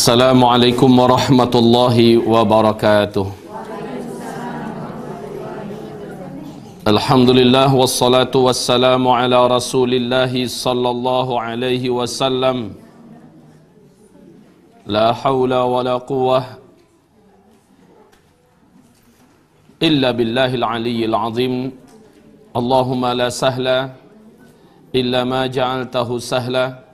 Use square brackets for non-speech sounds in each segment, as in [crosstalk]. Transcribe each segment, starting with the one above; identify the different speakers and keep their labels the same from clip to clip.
Speaker 1: السلام عليكم ورحمة الله وبركاته. الحمد لله والصلاة والسلام على رسول الله صلى الله عليه وسلم. لا حول ولا قوة إلا بالله العلي العظيم. اللهم لا سهل إلا ما جعلته سهلاً.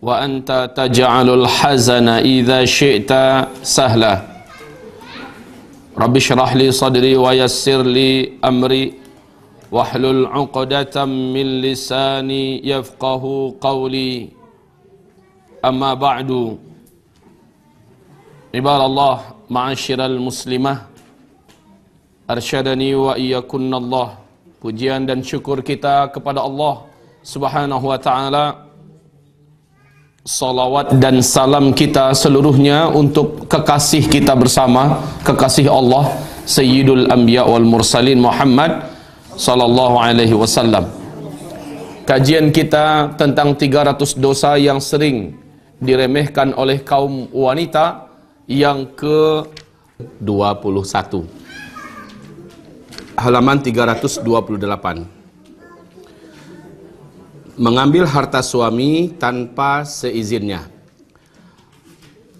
Speaker 1: wa anta taj'alul hazana idza syi'ta sahla. Rabbi syrah li sadri wa yassir li amri. Wahlul 'uqdatam min lisani yafqahu qawli. Amma ba'du. Ibadallah ma'asyiral muslimah. Arsyadani wa iyyakunna allah pujian dan syukur kita kepada Allah subhanahu wa ta'ala. Salawat dan salam kita seluruhnya untuk kekasih kita bersama, kekasih Allah Sayyidul Anbiya wal Mursalin Muhammad sallallahu alaihi wasallam. Kajian kita tentang 300 dosa yang sering diremehkan oleh kaum wanita yang ke 21 halaman 328 mengambil harta suami tanpa seizinnya.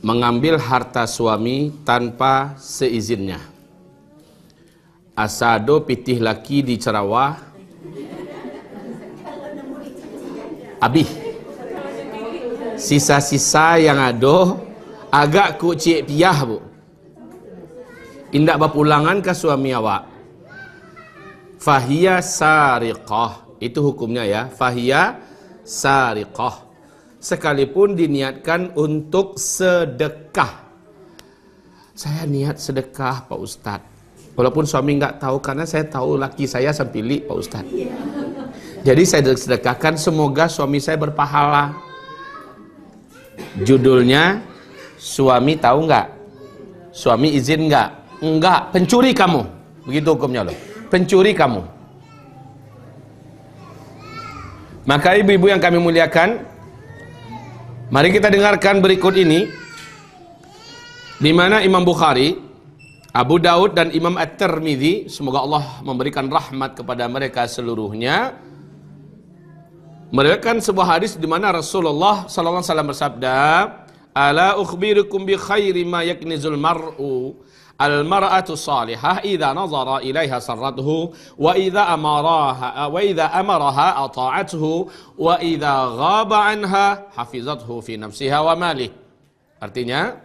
Speaker 1: Mengambil harta suami tanpa seizinnya. Asado pitih laki di cerawah. Abih sisa-sisa yang ada agak ku cik piah bu. Indak berpulangan ke suami awak. Fahiyya sariqah. Itu hukumnya ya. Fahiyya sariqah. Sekalipun diniatkan untuk sedekah. Saya niat sedekah Pak Ustadz. Walaupun suami nggak tahu karena saya tahu laki saya sempili Pak Ustadz. Jadi saya sedekahkan semoga suami saya berpahala. Judulnya suami tahu nggak? Suami izin nggak? Enggak, pencuri kamu. Begitu hukumnya loh pencuri kamu. Maka ibu-ibu yang kami muliakan, mari kita dengarkan berikut ini. Di mana Imam Bukhari, Abu Daud dan Imam At-Tirmidzi, semoga Allah memberikan rahmat kepada mereka seluruhnya, meriwayatkan sebuah hadis di mana Rasulullah sallallahu alaihi bersabda, "Ala ukhbirukum bi khairi ma yaknizul mar'u" المرأة الصالحة إذا نظر إليها سرته وإذا أمرها وإذا أمرها أطاعته وإذا غاب عنها حفظته في نفسها وماله. Artinya.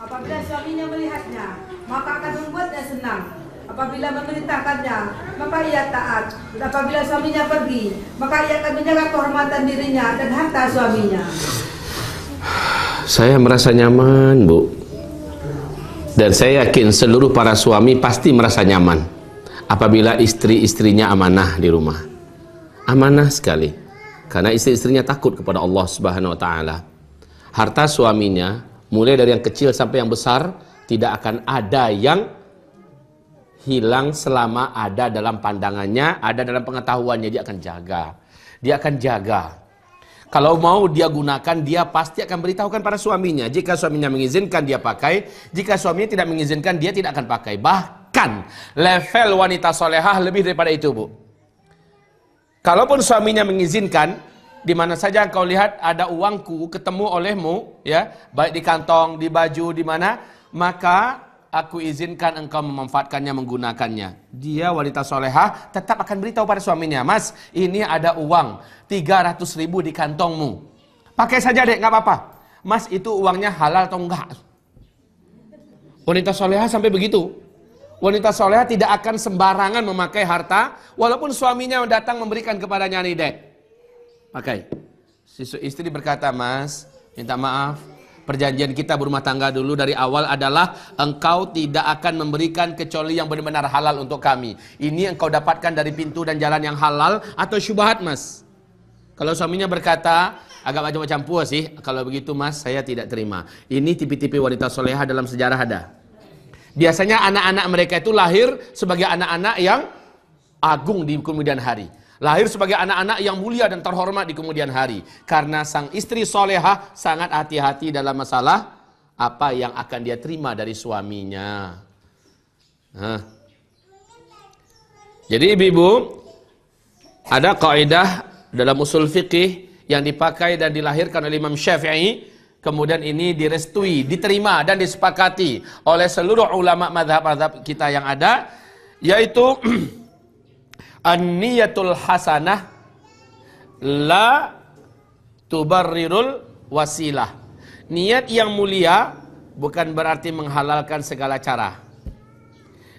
Speaker 2: Apabila suaminya melihatnya, maka akan membuatnya senang. Apabila memerintahkannya, maka ia taat. Apabila suaminya pergi, maka ia akan menjaga kehormatan dirinya dan harta suaminya.
Speaker 1: Saya merasa nyaman, Bu. Dan saya yakin seluruh para suami pasti merasa nyaman apabila istri-istrinya amanah di rumah. Amanah sekali. Karena istri-istrinya takut kepada Allah Subhanahu wa taala. Harta suaminya mulai dari yang kecil sampai yang besar tidak akan ada yang hilang selama ada dalam pandangannya, ada dalam pengetahuannya, dia akan jaga. Dia akan jaga. Kalau mau dia gunakan, dia pasti akan beritahukan pada suaminya. Jika suaminya mengizinkan, dia pakai. Jika suaminya tidak mengizinkan, dia tidak akan pakai. Bahkan level wanita solehah lebih daripada itu, Bu. Kalaupun suaminya mengizinkan, di mana saja kau lihat ada uangku ketemu olehmu, ya, baik di kantong, di baju, di mana, maka aku izinkan engkau memanfaatkannya, menggunakannya. Dia wanita solehah tetap akan beritahu pada suaminya, Mas, ini ada uang 300 ribu di kantongmu. Pakai saja dek, nggak apa-apa. Mas, itu uangnya halal atau enggak? Wanita solehah sampai begitu. Wanita solehah tidak akan sembarangan memakai harta, walaupun suaminya datang memberikan kepadanya nih dek. Pakai. Si istri berkata, Mas, minta maaf, Perjanjian kita berumah tangga dulu dari awal adalah engkau tidak akan memberikan kecuali yang benar-benar halal untuk kami. Ini engkau dapatkan dari pintu dan jalan yang halal atau syubhat mas. Kalau suaminya berkata, agak macam-macam puas sih, kalau begitu mas saya tidak terima. Ini tipe-tipe wanita soleha dalam sejarah ada. Biasanya anak-anak mereka itu lahir sebagai anak-anak yang agung di kemudian hari. Lahir sebagai anak-anak yang mulia dan terhormat di kemudian hari. Karena sang istri solehah sangat hati-hati dalam masalah apa yang akan dia terima dari suaminya. Nah. Jadi ibu-ibu, ada kaidah dalam usul fikih yang dipakai dan dilahirkan oleh Imam Syafi'i kemudian ini direstui, diterima dan disepakati oleh seluruh ulama madhab-madhab kita yang ada yaitu [clears throat] an-niyatul hasanah la tubarrirul wasilah. Niat yang mulia bukan berarti menghalalkan segala cara.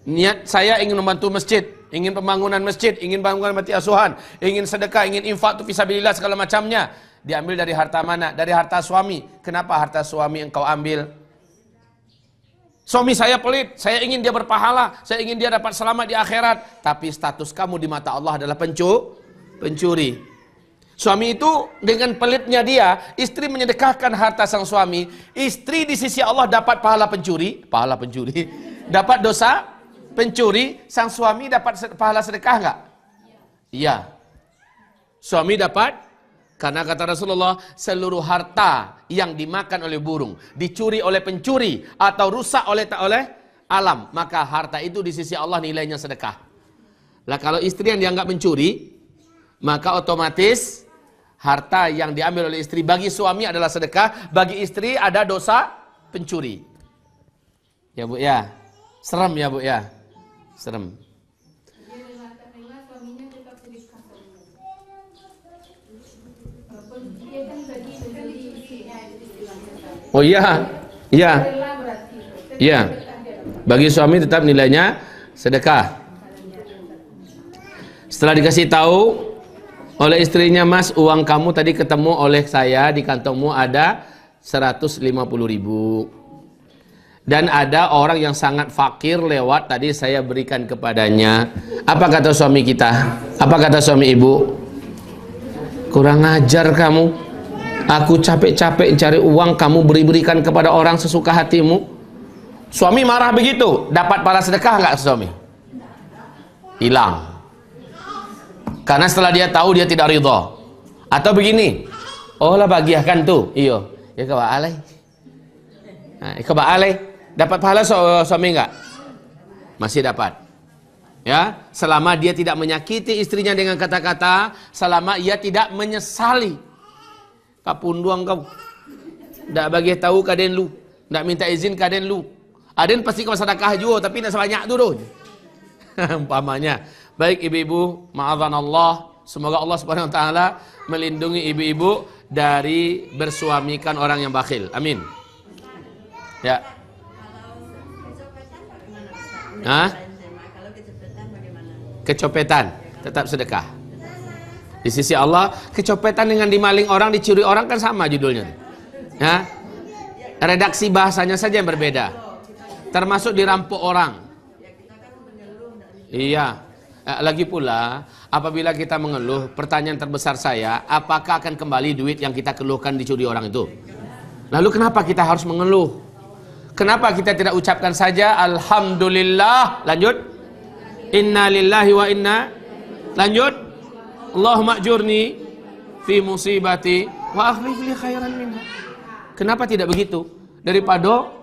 Speaker 1: Niat saya ingin membantu masjid, ingin pembangunan masjid, ingin bangunan mati asuhan, ingin sedekah, ingin infak tu fisabilillah segala macamnya. Diambil dari harta mana? Dari harta suami. Kenapa harta suami engkau ambil? Suami saya pelit, saya ingin dia berpahala, saya ingin dia dapat selamat di akhirat. Tapi status kamu di mata Allah adalah pencu, pencuri. Suami itu dengan pelitnya dia, istri menyedekahkan harta sang suami. Istri di sisi Allah dapat pahala pencuri, pahala pencuri, [laughs] dapat dosa pencuri. Sang suami dapat pahala sedekah enggak? Iya. Suami dapat karena kata Rasulullah, seluruh harta yang dimakan oleh burung, dicuri oleh pencuri, atau rusak oleh tak oleh alam, maka harta itu di sisi Allah nilainya sedekah. Lah kalau istri yang dianggap mencuri, maka otomatis harta yang diambil oleh istri bagi suami adalah sedekah, bagi istri ada dosa pencuri. Ya Bu ya. Serem ya Bu ya. Serem. Oh iya, iya, iya. Bagi suami tetap nilainya sedekah. Setelah dikasih tahu oleh istrinya, Mas, uang kamu tadi ketemu oleh saya di kantongmu ada 150 ribu. Dan ada orang yang sangat fakir lewat tadi saya berikan kepadanya. Apa kata suami kita? Apa kata suami ibu? Kurang ajar kamu. Aku capek-capek cari uang, kamu beri-berikan kepada orang sesuka hatimu. Suami marah begitu, dapat para sedekah nggak suami? Hilang. Karena setelah dia tahu dia tidak ridho. Atau begini, oh lah bagiakan tuh, iyo, ya ke alai. Nah, ke alai, dapat pahala su suami nggak? Masih dapat. Ya, selama dia tidak menyakiti istrinya dengan kata-kata, selama ia tidak menyesali Kapunduang kau. Tak bagi tahu kaden lu. Tak minta izin kaden lu. Aden pasti kau sedekah juga tapi nak sebanyak tu doh. [laughs] Umpamanya. Baik ibu-ibu, maafkan Allah. Semoga Allah Subhanahu wa taala melindungi ibu-ibu dari bersuamikan orang yang bakhil. Amin. Ya. Hah? Kecopetan tetap sedekah. Di sisi Allah, kecopetan dengan dimaling orang, dicuri orang kan sama judulnya. Ya. Redaksi bahasanya saja yang berbeda. Termasuk dirampok orang. Iya. Eh, lagi pula, apabila kita mengeluh, pertanyaan terbesar saya, apakah akan kembali duit yang kita keluhkan dicuri orang itu? Lalu kenapa kita harus mengeluh? Kenapa kita tidak ucapkan saja Alhamdulillah Lanjut Inna lillahi wa inna Lanjut Allahumma ajurni fi musibati wa akhlif li khairan minha. Kenapa tidak begitu? Daripada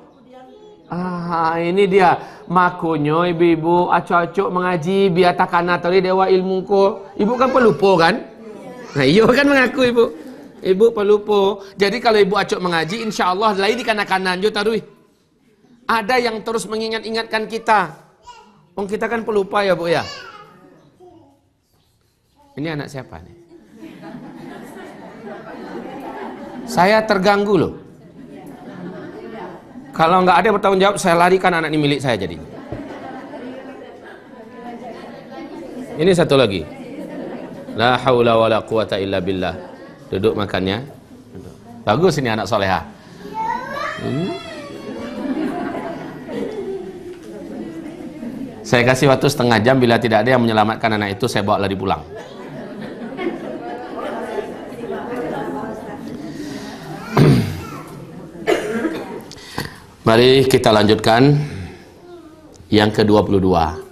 Speaker 1: Ah, ini dia makonyo ibu-ibu acok-acok mengaji biar takana tadi dewa ilmu ko. Ibu kan pelupo kan? Nah, iyo kan mengaku ibu. Ibu pelupo. Jadi kalau ibu acok mengaji, insya Allah lain di kanan-kanan jo tarui. Ada yang terus mengingat-ingatkan kita. Oh, kita kan pelupa ya bu ya. Ini anak siapa nih? Saya terganggu loh. Kalau nggak ada bertanggung jawab, saya larikan anak ini milik saya jadi. Ini satu lagi. La haula wala quwata illa billah. Duduk makannya. Bagus ini anak soleha. Hmm. Saya kasih waktu setengah jam bila tidak ada yang menyelamatkan anak itu saya bawa lari pulang. Mari kita lanjutkan yang ke-22.